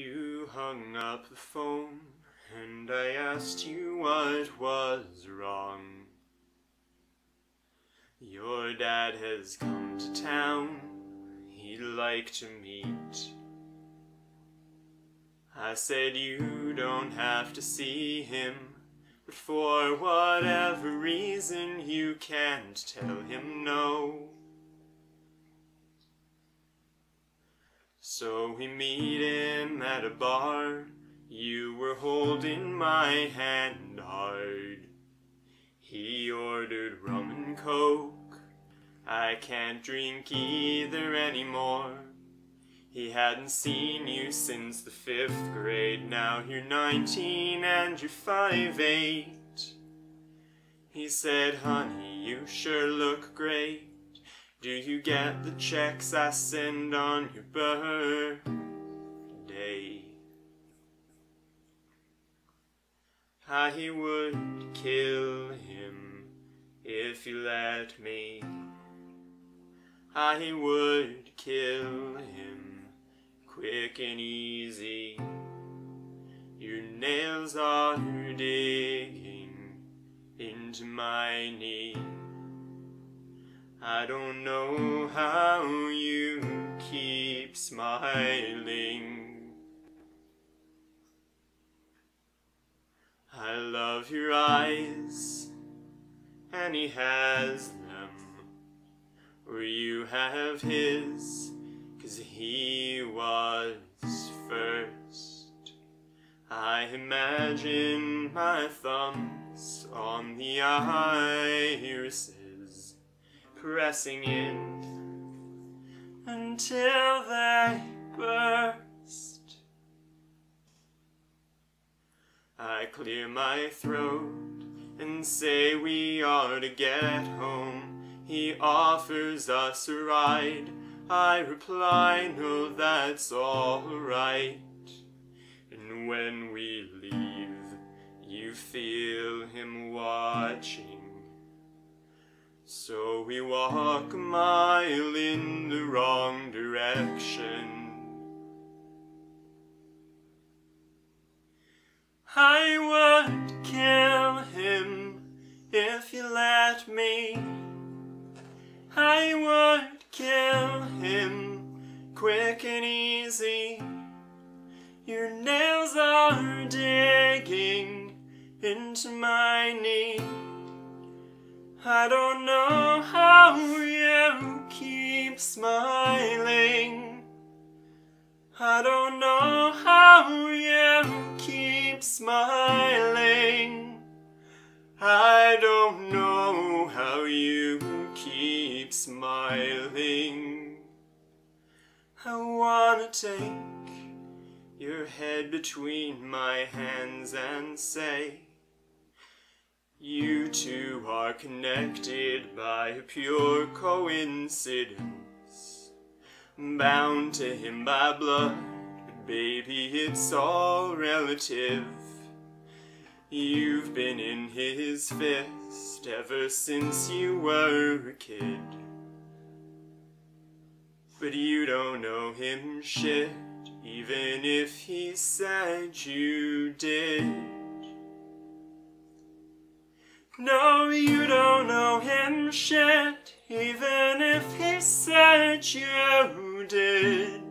You hung up the phone and I asked you what was wrong. Your dad has come to town, he'd like to meet. I said you don't have to see him, but for whatever reason you can't tell him no. So we meet him at a bar. You were holding my hand hard. He ordered rum and coke. I can't drink either anymore. He hadn't seen you since the fifth grade. Now you're 19 and you're five eight. He said, honey, you sure look great. Do you get the checks I send on your birthday? I he would kill him if you let me. I would kill him quick and easy. Your nails are digging into my knee. I don't know how you keep smiling. I love your eyes, and he has them, or you have his, cause he was first. I imagine my thumbs on the irises pressing in until they burst. I clear my throat and say we are to get home. He offers us a ride. I reply, no, that's alright. And when we leave, you feel him watching so we walk a mile in the wrong direction. I would kill him if you let me. I would kill him quick and easy. Your nails are digging into my knee. I don't know how you keep smiling. I don't know how you keep smiling. I don't know how you keep smiling. I wanna take your head between my hands and say, you two are connected by a pure coincidence, bound to him by blood, but baby, it's all relative. You've been in his fist ever since you were a kid. But you don't know him shit, even if he said you did. No, you don't know him shit, even if he said you did.